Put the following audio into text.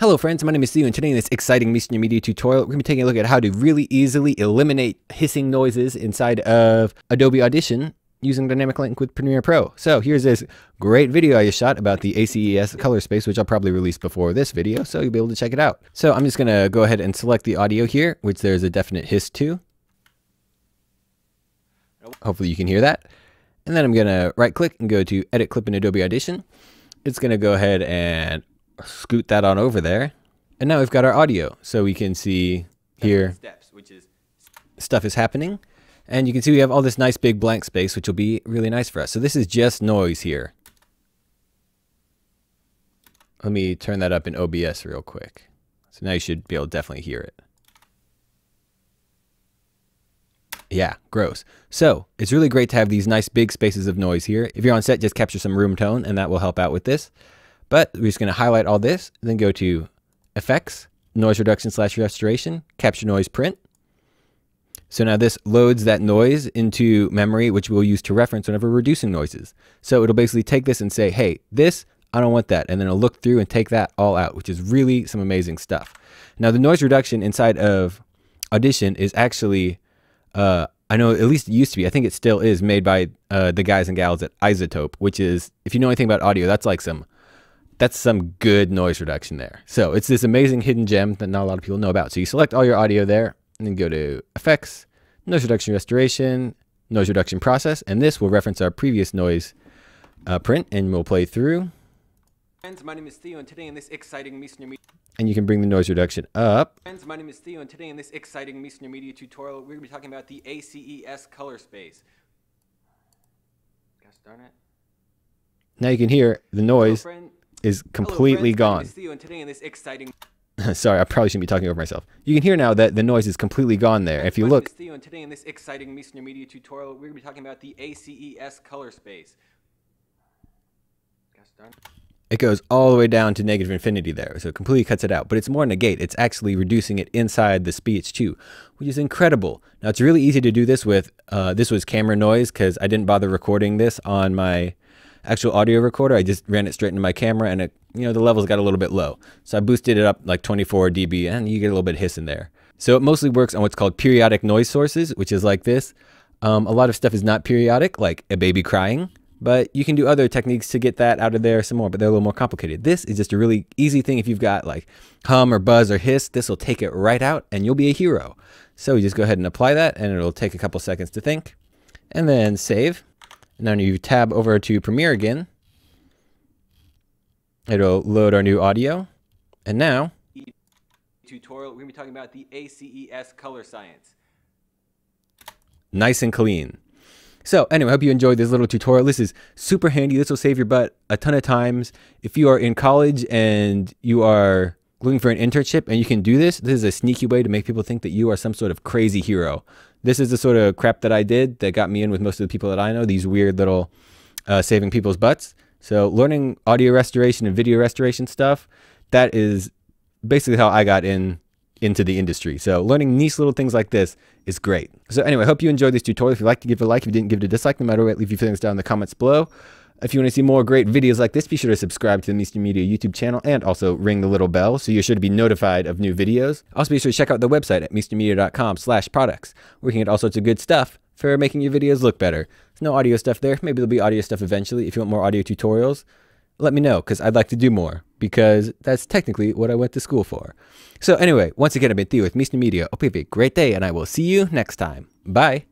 Hello friends, my name is Theo and today in this exciting Miesner Media tutorial, we're going to be taking a look at how to really easily eliminate hissing noises inside of Adobe Audition using Dynamic Link with Premiere Pro. So here's this great video I just shot about the ACES color space, which I'll probably release before this video, so you'll be able to check it out. So I'm just going to go ahead and select the audio here, which there's a definite hiss to. Hopefully you can hear that. And then I'm going to right click and go to Edit Clip in Adobe Audition. It's going to go ahead and scoot that on over there. And now we've got our audio. So we can see here steps, which is stuff is happening. And you can see we have all this nice big blank space, which will be really nice for us. So this is just noise here. Let me turn that up in OBS real quick. So now you should be able to definitely hear it. Yeah, gross. So it's really great to have these nice big spaces of noise here. If you're on set, just capture some room tone and that will help out with this. But we're just going to highlight all this, then go to Effects, Noise Reduction slash Restoration, Capture Noise Print. So now this loads that noise into memory, which we'll use to reference whenever we're reducing noises. So it'll basically take this and say, hey, this, I don't want that. And then it'll look through and take that all out, which is really some amazing stuff. Now the noise reduction inside of Audition is actually, uh, I know at least it used to be, I think it still is made by uh, the guys and gals at iZotope, which is, if you know anything about audio, that's like some that's some good noise reduction there. So it's this amazing hidden gem that not a lot of people know about. So you select all your audio there and then go to effects, noise reduction restoration, noise reduction process. And this will reference our previous noise uh, print and we'll play through. Friends, my name is Theo and today in this exciting Miesner Media and you can bring the noise reduction up. Friends, my name is Theo and today in this exciting Miesner Media tutorial, we're to be talking about the ACES color space. Gosh darn it. Now you can hear the noise. Hello, is completely Hello, gone. Sorry, I probably shouldn't be talking over myself. You can hear now that the noise is completely gone there. If you look, Theo, and today in this exciting Miesner Media tutorial, we're going to be talking about the ACES color space. It goes all the way down to negative infinity there, so it completely cuts it out. But it's more negate. It's actually reducing it inside the speech too, which is incredible. Now it's really easy to do this with. Uh, this was camera noise because I didn't bother recording this on my actual audio recorder, I just ran it straight into my camera and it, you know, the levels got a little bit low. So I boosted it up like 24 dB and you get a little bit hiss in there. So it mostly works on what's called periodic noise sources, which is like this. Um, a lot of stuff is not periodic, like a baby crying, but you can do other techniques to get that out of there some more, but they're a little more complicated. This is just a really easy thing. If you've got like hum or buzz or hiss, this will take it right out and you'll be a hero. So you just go ahead and apply that and it'll take a couple seconds to think and then save. And then you tab over to Premiere again. It'll load our new audio. And now, tutorial, we're going to be talking about the ACES color science. Nice and clean. So anyway, I hope you enjoyed this little tutorial. This is super handy. This will save your butt a ton of times. If you are in college and you are looking for an internship and you can do this, this is a sneaky way to make people think that you are some sort of crazy hero. This is the sort of crap that I did that got me in with most of the people that I know, these weird little uh, saving people's butts. So learning audio restoration and video restoration stuff, that is basically how I got in into the industry. So learning niche little things like this is great. So anyway, I hope you enjoyed this tutorial. If you like to give it a like, if you didn't give it a dislike, no matter what, leave your feelings down in the comments below. If you want to see more great videos like this, be sure to subscribe to the Miesner Media YouTube channel and also ring the little bell so you're sure to be notified of new videos. Also be sure to check out the website at miesnermedia.com slash products you can get all sorts of good stuff for making your videos look better. There's no audio stuff there. Maybe there'll be audio stuff eventually. If you want more audio tutorials, let me know because I'd like to do more because that's technically what I went to school for. So anyway, once again, I've been Theo with Miesner Media. Hope you have a great day and I will see you next time. Bye.